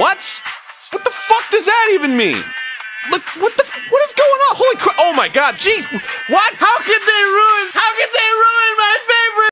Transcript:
What? What the fuck does that even mean? Look, what the, what is going on? Holy crap! Oh my God, jeez, what? How could they